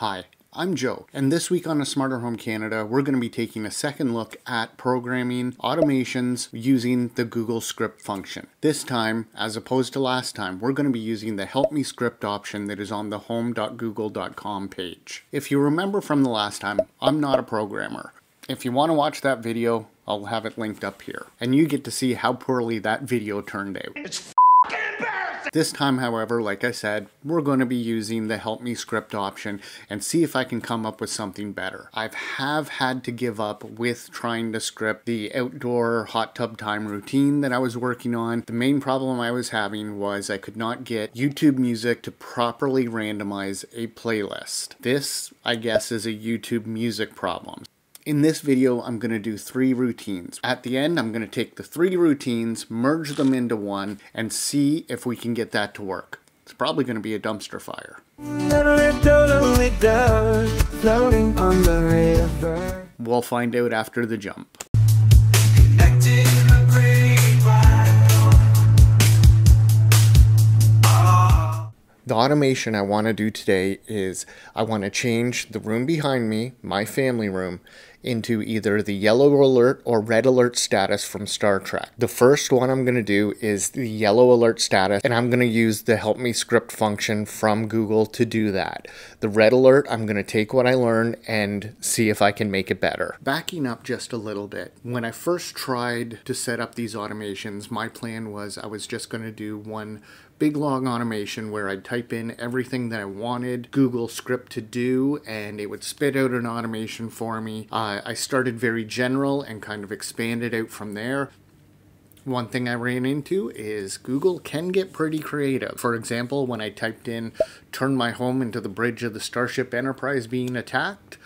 Hi, I'm Joe, and this week on A Smarter Home Canada, we're going to be taking a second look at programming automations using the Google Script function. This time, as opposed to last time, we're going to be using the Help Me Script option that is on the home.google.com page. If you remember from the last time, I'm not a programmer. If you want to watch that video, I'll have it linked up here. And you get to see how poorly that video turned out. It's! This time, however, like I said, we're going to be using the Help Me Script option and see if I can come up with something better. I have had to give up with trying to script the outdoor hot tub time routine that I was working on. The main problem I was having was I could not get YouTube music to properly randomize a playlist. This, I guess, is a YouTube music problem. In this video, I'm going to do three routines. At the end, I'm going to take the three routines, merge them into one, and see if we can get that to work. It's probably going to be a dumpster fire. We'll find out after the jump. The automation I want to do today is I want to change the room behind me, my family room, into either the yellow alert or red alert status from Star Trek. The first one I'm going to do is the yellow alert status, and I'm going to use the help me script function from Google to do that. The red alert, I'm going to take what I learned and see if I can make it better. Backing up just a little bit, when I first tried to set up these automations, my plan was I was just going to do one big long automation where I'd type in everything that I wanted Google script to do and it would spit out an automation for me. Uh, I started very general and kind of expanded out from there. One thing I ran into is Google can get pretty creative. For example, when I typed in turn my home into the bridge of the Starship Enterprise being attacked,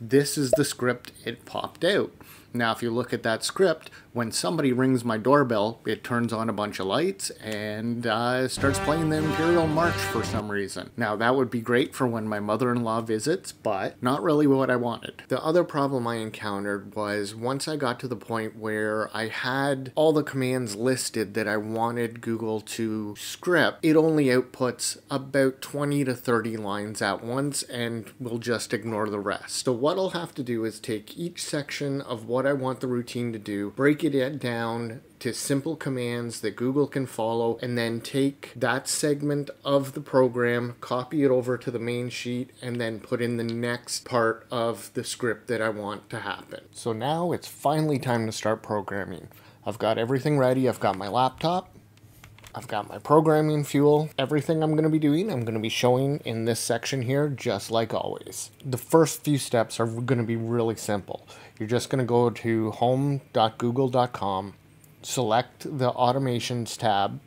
this is the script it popped out. Now, if you look at that script, when somebody rings my doorbell, it turns on a bunch of lights and uh, starts playing the Imperial March for some reason. Now, that would be great for when my mother in law visits, but not really what I wanted. The other problem I encountered was once I got to the point where I had all the commands listed that I wanted Google to script, it only outputs about 20 to 30 lines at once and will just ignore the rest. So, what I'll have to do is take each section of what I want the routine to do, break it down to simple commands that Google can follow, and then take that segment of the program, copy it over to the main sheet, and then put in the next part of the script that I want to happen. So now it's finally time to start programming. I've got everything ready, I've got my laptop. I've got my programming fuel. Everything I'm going to be doing, I'm going to be showing in this section here, just like always. The first few steps are going to be really simple. You're just going to go to home.google.com, select the automations tab.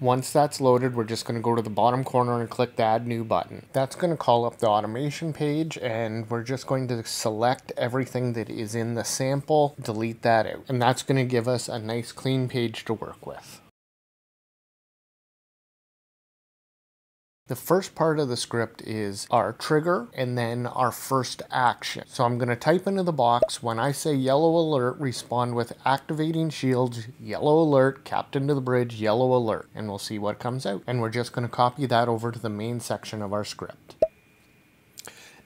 Once that's loaded, we're just going to go to the bottom corner and click the add new button. That's going to call up the automation page and we're just going to select everything that is in the sample, delete that out. And that's going to give us a nice clean page to work with. The first part of the script is our trigger and then our first action. So I'm going to type into the box, when I say yellow alert, respond with activating shields, yellow alert, captain to the bridge, yellow alert, and we'll see what comes out. And we're just going to copy that over to the main section of our script.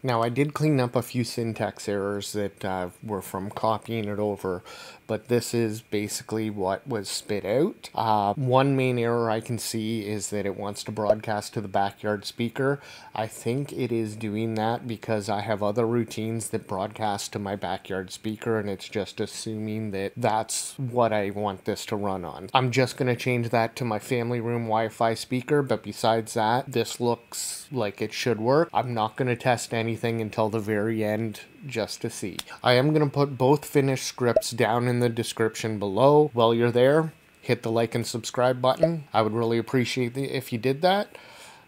Now I did clean up a few syntax errors that uh, were from copying it over, but this is basically what was spit out. Uh, one main error I can see is that it wants to broadcast to the backyard speaker. I think it is doing that because I have other routines that broadcast to my backyard speaker and it's just assuming that that's what I want this to run on. I'm just going to change that to my family room Wi-Fi speaker, but besides that, this looks like it should work. I'm not going to test anything anything until the very end just to see. I am going to put both finished scripts down in the description below. While you're there, hit the like and subscribe button. I would really appreciate it if you did that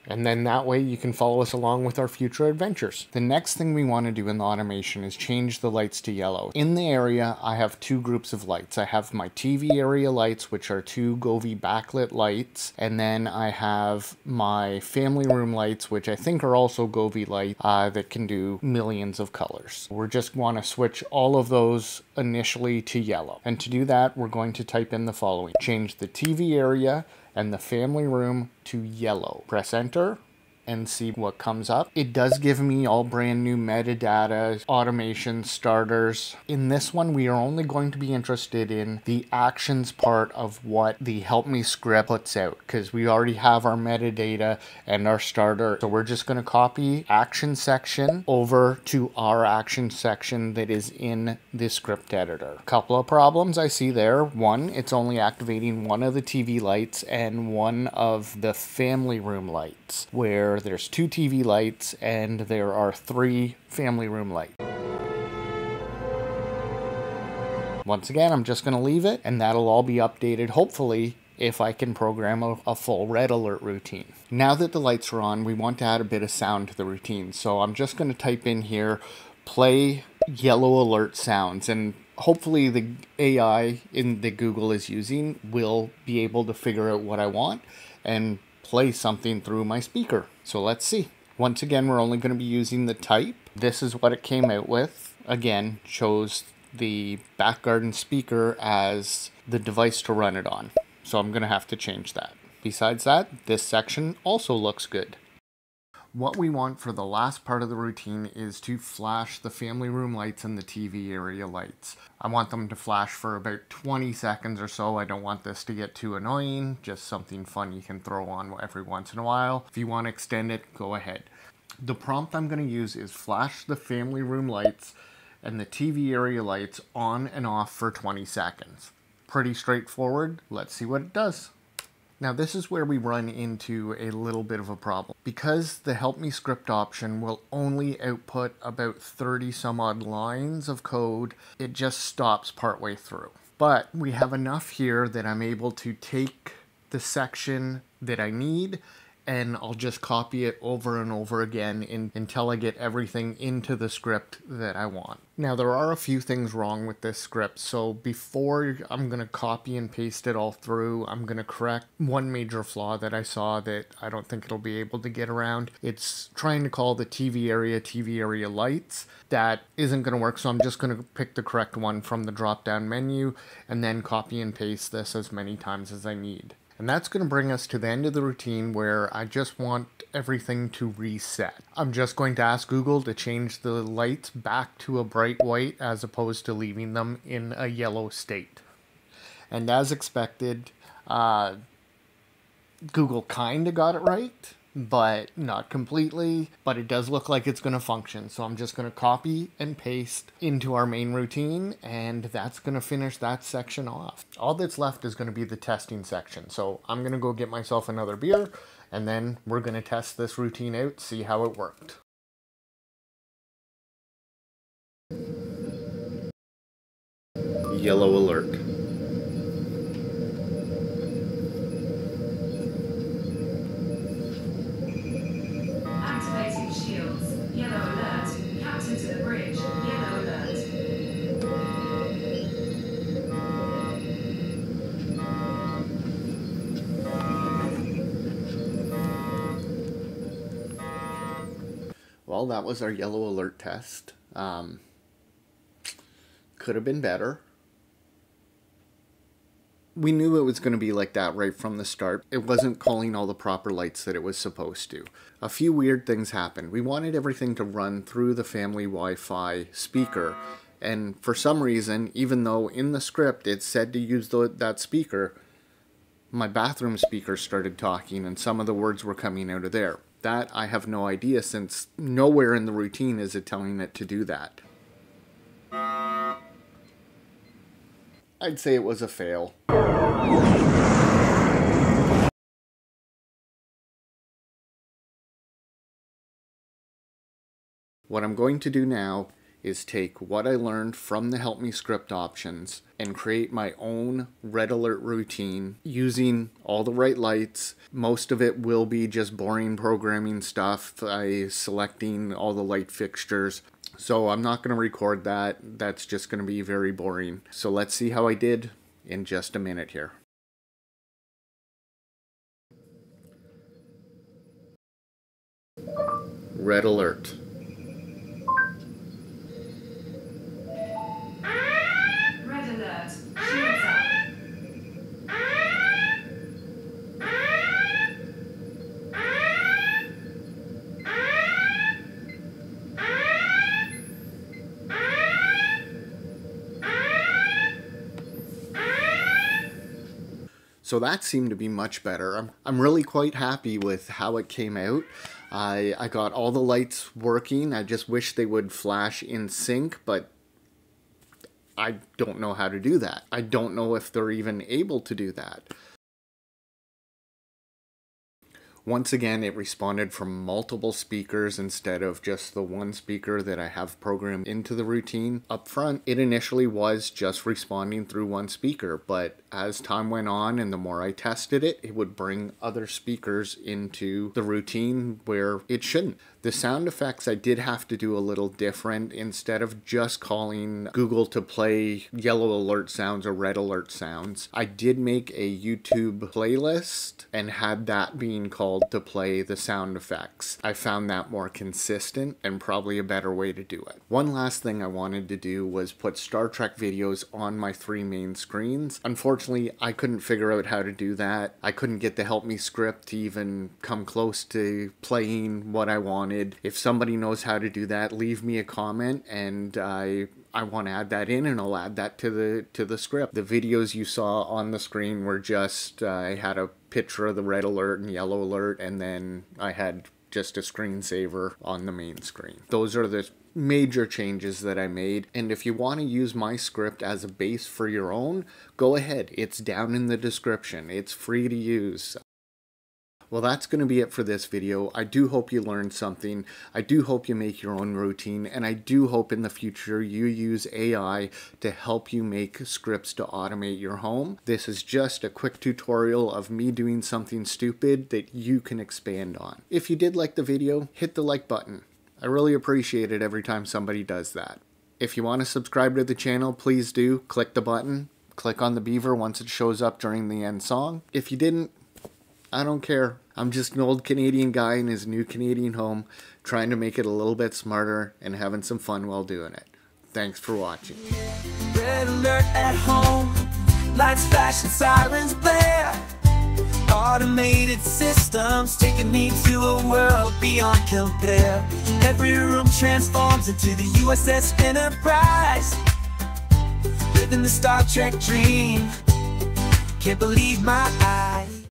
and then that way you can follow us along with our future adventures. The next thing we want to do in the automation is change the lights to yellow. In the area, I have two groups of lights. I have my TV area lights, which are two Govee backlit lights, and then I have my family room lights, which I think are also Govee lights uh, that can do millions of colors. We just want to switch all of those initially to yellow. And to do that, we're going to type in the following. Change the TV area and the family room to yellow. Press enter and see what comes up. It does give me all brand new metadata, automation, starters. In this one, we are only going to be interested in the actions part of what the help me script puts out because we already have our metadata and our starter. So we're just going to copy action section over to our action section that is in the script editor. A couple of problems I see there. One, it's only activating one of the TV lights and one of the family room lights, where there's two TV lights and there are three family room lights. Once again, I'm just going to leave it and that'll all be updated hopefully if I can program a, a, full red alert routine. Now that the lights are on, we want to add a bit of sound to the routine. So I'm just going to type in here, play yellow alert sounds. And hopefully the AI in the Google is using will be able to figure out what I want and play something through my speaker. So let's see. Once again, we're only going to be using the type. This is what it came out with. Again, chose the back garden speaker as the device to run it on. So I'm going to have to change that. Besides that, this section also looks good. What we want for the last part of the routine is to flash the family room lights and the TV area lights. I want them to flash for about 20 seconds or so. I don't want this to get too annoying, just something fun you can throw on every once in a while. If you want to extend it, go ahead. The prompt I'm going to use is flash the family room lights and the TV area lights on and off for 20 seconds pretty straightforward. Let's see what it does. Now this is where we run into a little bit of a problem. Because the help me script option will only output about 30 some odd lines of code, it just stops partway through. But we have enough here that I'm able to take the section that I need and I'll just copy it over and over again in, until I get everything into the script that I want. Now there are a few things wrong with this script, so before I'm going to copy and paste it all through, I'm going to correct one major flaw that I saw that I don't think it'll be able to get around. It's trying to call the TV area TV area lights. That isn't going to work, so I'm just going to pick the correct one from the drop down menu and then copy and paste this as many times as I need. And that's going to bring us to the end of the routine where I just want everything to reset. I'm just going to ask Google to change the lights back to a bright white as opposed to leaving them in a yellow state. And as expected, uh, Google kind of got it right but not completely. But it does look like it's going to function. So I'm just going to copy and paste into our main routine, and that's going to finish that section off. All that's left is going to be the testing section. So I'm going to go get myself another beer, and then we're going to test this routine out, see how it worked. Yellow alert. Well, that was our yellow alert test. Um, could have been better. We knew it was going to be like that right from the start. It wasn't calling all the proper lights that it was supposed to. A few weird things happened. We wanted everything to run through the family Wi Fi speaker. And for some reason, even though in the script it said to use the, that speaker, my bathroom speaker started talking and some of the words were coming out of there. That I have no idea since nowhere in the routine is it telling it to do that. I'd say it was a fail. What I'm going to do now is take what I learned from the Help Me script options and create my own red alert routine using all the right lights. Most of it will be just boring programming stuff, I selecting all the light fixtures. So I'm not going to record that. That's just going to be very boring. So let's see how I did in just a minute here. Red alert. So that seemed to be much better. I'm, I'm really quite happy with how it came out. I, I got all the lights working. I just wish they would flash in sync, but I don't know how to do that. I don't know if they're even able to do that. Once again, it responded from multiple speakers instead of just the one speaker that I have programmed into the routine. Up front, it initially was just responding through one speaker, but as time went on and the more I tested it, it would bring other speakers into the routine where it shouldn't. The sound effects I did have to do a little different. Instead of just calling Google to play yellow alert sounds or red alert sounds, I did make a YouTube playlist and had that being called to play the sound effects. I found that more consistent and probably a better way to do it. One last thing I wanted to do was put Star Trek videos on my three main screens. Unfortunately, I couldn't figure out how to do that. I couldn't get the Help Me script to even come close to playing what I wanted wanted. If somebody knows how to do that, leave me a comment and I I want to add that in and I'll add that to the to the script. The videos you saw on the screen were just uh, I had a picture of the red alert and yellow alert and then I had just a screensaver on the main screen. Those are the major changes that I made. And if you want to use my script as a base for your own, go ahead. It's down in the description. It's free to use. Well, that's going to be it for this video. I do hope you learned something. I do hope you make your own routine, and I do hope in the future you use AI to help you make scripts to automate your home. This is just a quick tutorial of me doing something stupid that you can expand on. If you did like the video, hit the like button. I really appreciate it every time somebody does that. If you want to subscribe to the channel, please do. Click the button. Click on the beaver once it shows up during the end song. If you didn't, I don't care. I'm just an old Canadian guy in his new Canadian home trying to make it a little bit smarter and having some fun while doing it. Thanks for watching. Red alert at home, lights sirens blare. Automated systems taking me to a world beyond compare. Every room transforms into the USS Enterprise. Living the Star Trek dream. Can't believe my eyes.